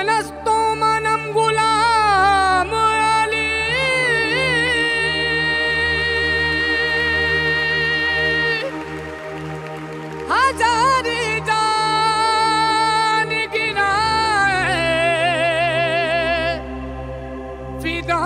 मनस्तु मनम गुलाम अली। हजारी जान गिरा फिदा